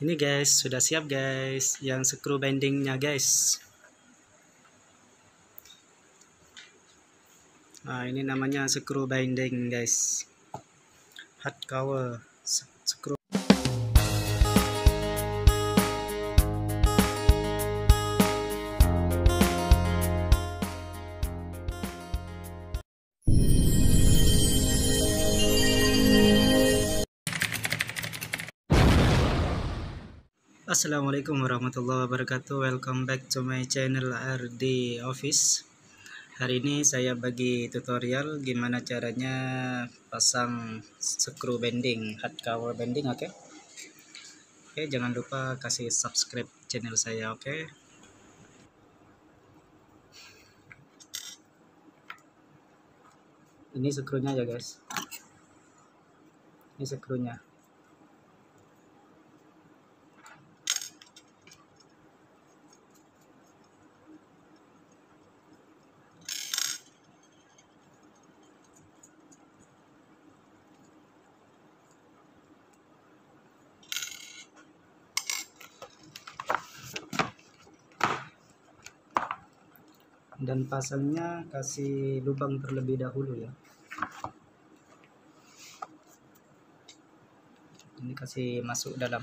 Ini guys, sudah siap guys. Yang screw bindingnya guys. Nah, ini namanya screw binding guys. Hard cover screw. Assalamualaikum warahmatullahi wabarakatuh Welcome back to my channel RD Office Hari ini saya bagi tutorial gimana caranya pasang screw bending hard cover bending oke okay? Oke okay, jangan lupa kasih subscribe channel saya oke okay? Ini skrunya ya guys Ini skrunya dan pasangnya kasih lubang terlebih dahulu ya. Ini kasih masuk dalam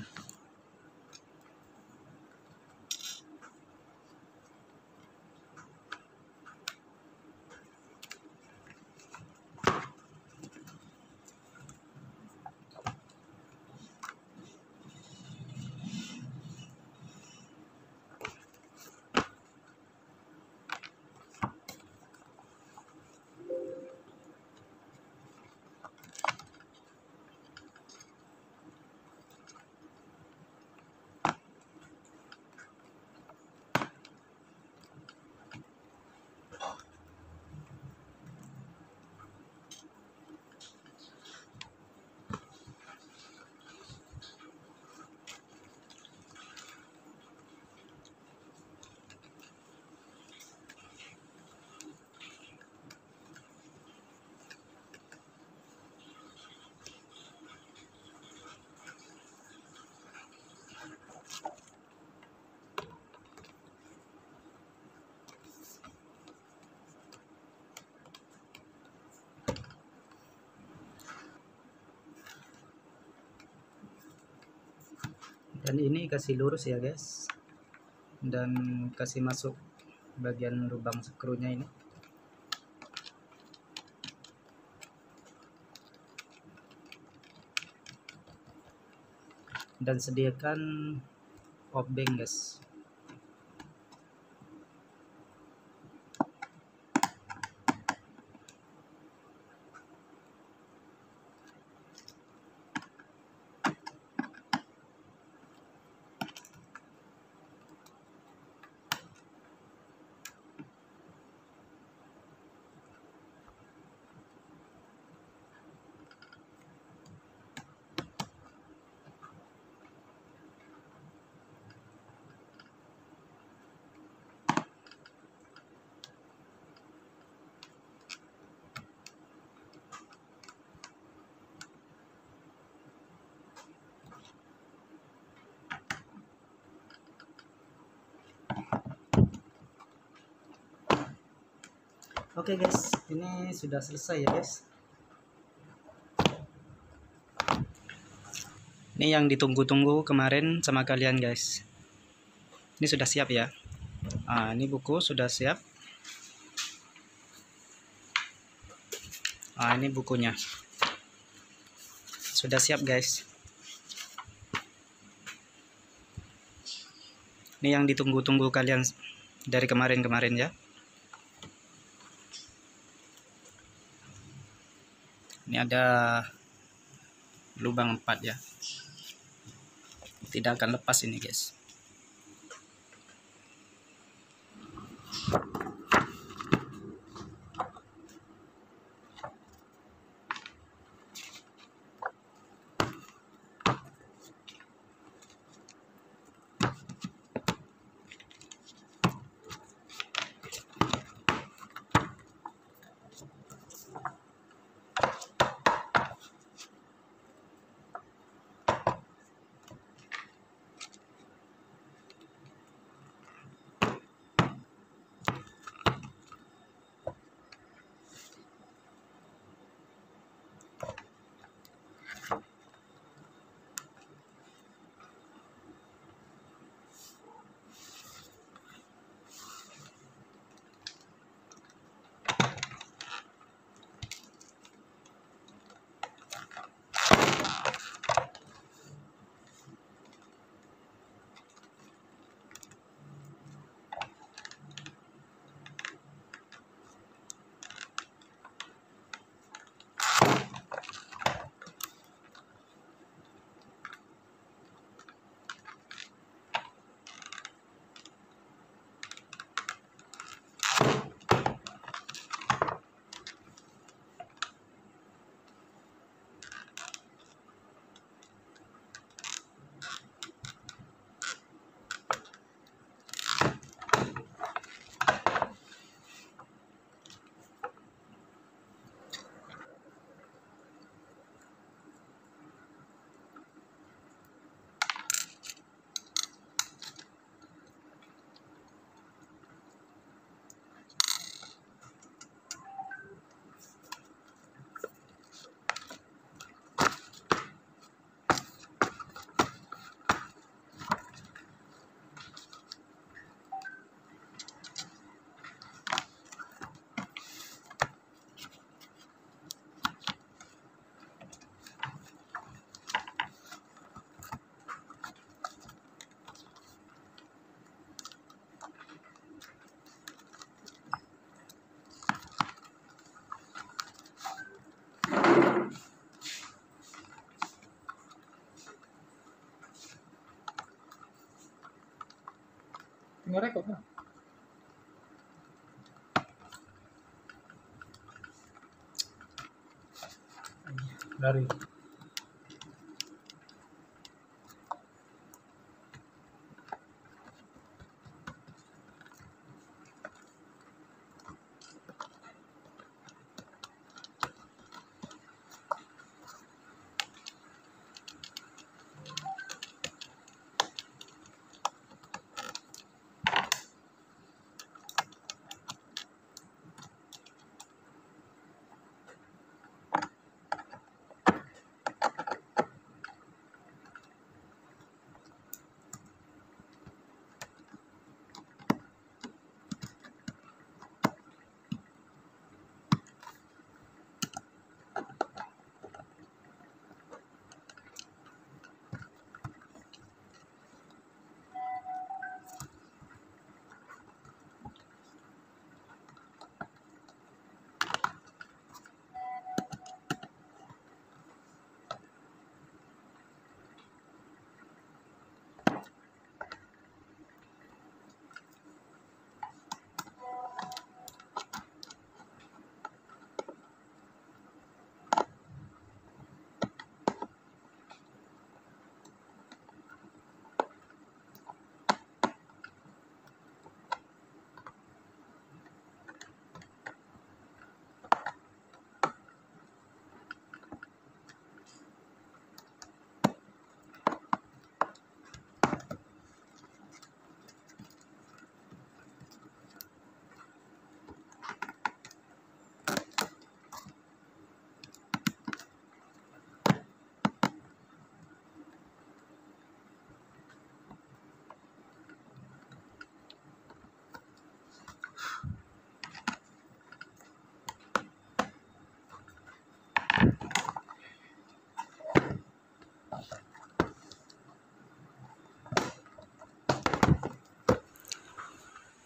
dan ini kasih lurus ya guys. Dan kasih masuk bagian lubang skrunya ini. Dan sediakan obeng guys Oke okay guys, ini sudah selesai ya guys. Ini yang ditunggu-tunggu kemarin sama kalian guys. Ini sudah siap ya. Ah, ini buku sudah siap. Ah, ini bukunya. Sudah siap guys. Ini yang ditunggu-tunggu kalian dari kemarin-kemarin ya. Ini ada lubang 4 ya. Tidak akan lepas ini guys Ngerekod lah. Dari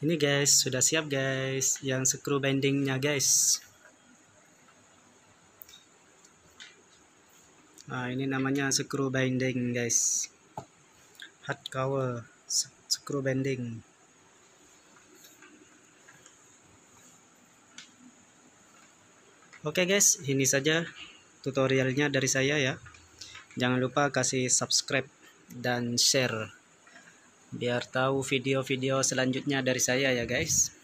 Ini guys, sudah siap guys yang screw bendingnya guys. Nah, ini namanya screw bending guys. Hard cover screw bending. Oke guys, ini saja tutorialnya dari saya ya. Jangan lupa kasih subscribe dan share biar tahu video-video selanjutnya dari saya ya guys